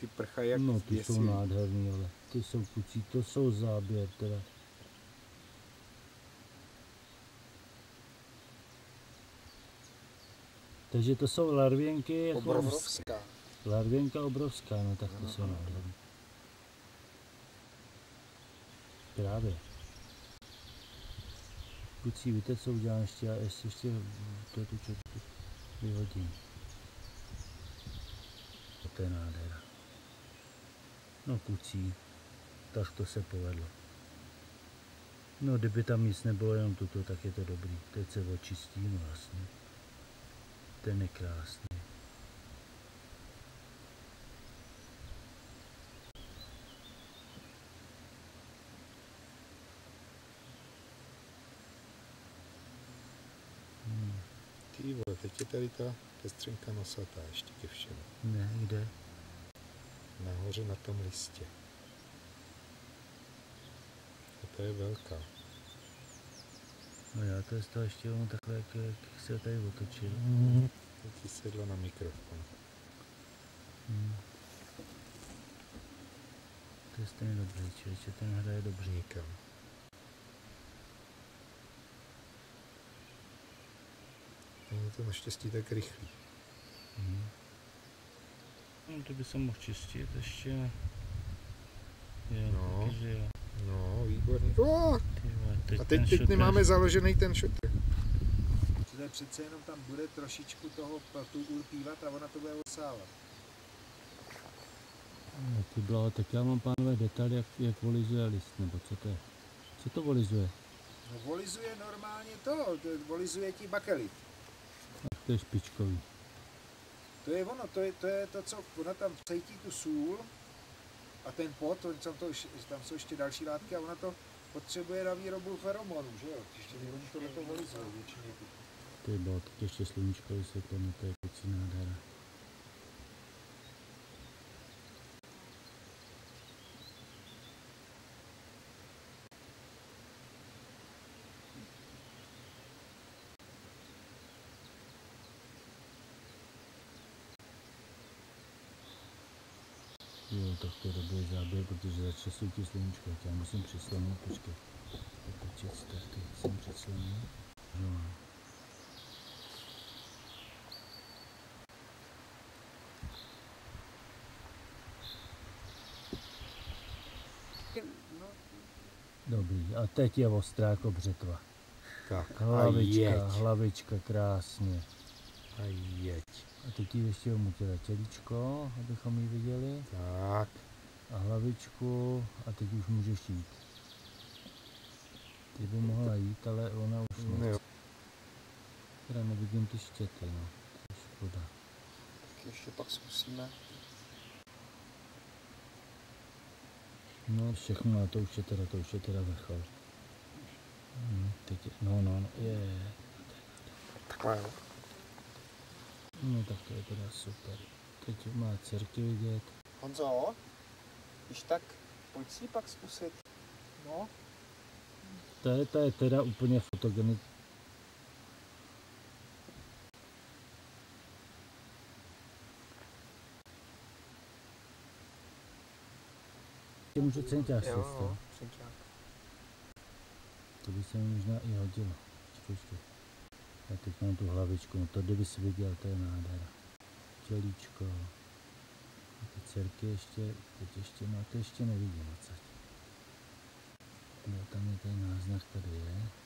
Ty prchají jak No, ty jsou nádherný, ale ty jsou kucí, to jsou záběr teda. Takže to jsou larvěnky jako Obrovská. Larvěnka obrovská, no tak to jsou nádherný. Právě. Kucí, víte co udělám ještě? Já ještě, ještě to tu četku vyhodím. To je nádhera. No kucí, tak to se povedlo. No kdyby tam nic nebylo, jenom tuto, tak je to dobrý. Teď se očistí, no vlastně. Ten je krásný. Ty vole, teď je tady ta pestřenka nosatá ještě ke všemu. Ne, kde? Nahoře na tom listě. A to je velká. No já to je z toho ještě mám takhle, jak, jak se tady otočil. Teď ti sedla na mikrofon. Hmm. To je stejně dobrý, člověče, ten hraje dobře. Nikam. Není to naštěstí tak rychlý. Hmm. No, to by se mohl čistit ještě. Jo, No. taky, že jo. No, výborný. Oh! Ty vole, teď A teď, teď nemáme založený ten šutr. Že přece jenom tam bude trošičku toho platu ulpívat a ona to bude osávat. No, ty blaho, tak já mám pánové detail, jak, jak volizuje list, nebo co to je? Co to volizuje? No volizuje normálně to, to volizuje ti bakelit. Ach, to je špičkový. To je ono, to je, to je to, co ona tam cítí tu sůl a ten pot, on tam, to, tam jsou ještě další látky a ona to potřebuje na výrobu feromonů, že jo? Ještě oni tohle to volizují většině. ty. Teď ještě sluníčko vysvětlené, to je kucí nádhera. Jo, tak to je dobrý záběr, protože začne svítit sluníčko, já musím přislonit, počkej. Otočit starty, jsem přislonil. Jo. Dobrý, a teď je ostrá jako břetva. Tak, a Hlavička, jeď. hlavička krásně. A jeď. A teď ještě umutila tělíčko, abychom ji viděli. Tak, A hlavičku a teď už můžeš jít. Ty by mohla jít, ale ona už jo. nechce. Teda nevidím ty štěty, no. To je škoda. Tak ještě pak zkusíme. No všechno, ale to už je teda, to už je teda vrchol. Hmm, teď no, no, no, je, Takhle jo. No tak to je teda super. Teď má dcerky vidět. Honzo, když tak, pojď si pak zkusit. No, To je, to je teda úplně fotogenická. Tě může centiář jo, sést, jo, přeťák. To by se mi možná i hodilo. Počkej, počkej. Já teď mám tu hlavičku, no to kdyby si viděl, to je nádhera. Tělíčko. A ty dcerky ještě, teď ještě, no to ještě nevidím tam je ten náznak, tady je.